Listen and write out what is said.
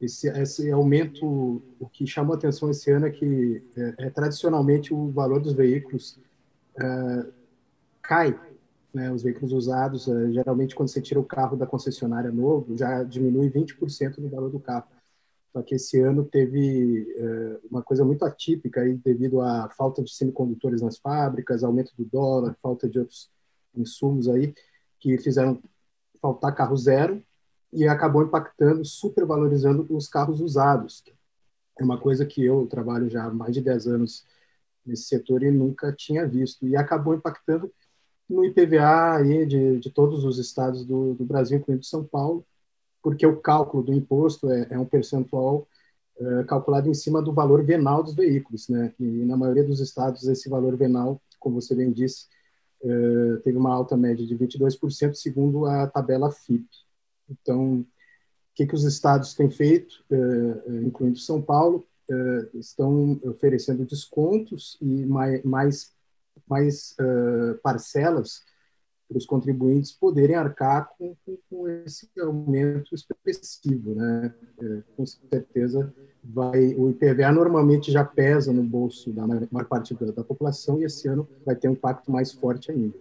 esse, esse aumento, o que chamou atenção esse ano é que é, é tradicionalmente o valor dos veículos é, cai, né, os veículos usados, é, geralmente quando você tira o carro da concessionária novo, já diminui 20% do valor do carro. Só que esse ano teve é, uma coisa muito atípica aí, devido à falta de semicondutores nas fábricas, aumento do dólar, falta de outros insumos aí, que fizeram faltar carro zero e acabou impactando, supervalorizando os carros usados. É uma coisa que eu trabalho já há mais de 10 anos nesse setor e nunca tinha visto. E acabou impactando no IPVA aí de, de todos os estados do, do Brasil, incluindo São Paulo, porque o cálculo do imposto é, é um percentual é, calculado em cima do valor venal dos veículos, né? E na maioria dos estados esse valor venal, como você bem disse, é, teve uma alta média de 22%, segundo a tabela FIP. Então, o que, que os estados têm feito, uh, incluindo São Paulo, uh, estão oferecendo descontos e mais, mais, mais parcelas para os contribuintes poderem arcar com, com, esse aumento expressivo, né? com certeza vai o IPVA normalmente já pesa no bolso da maior parte da, da população e esse ano vai ter um impacto mais forte ainda.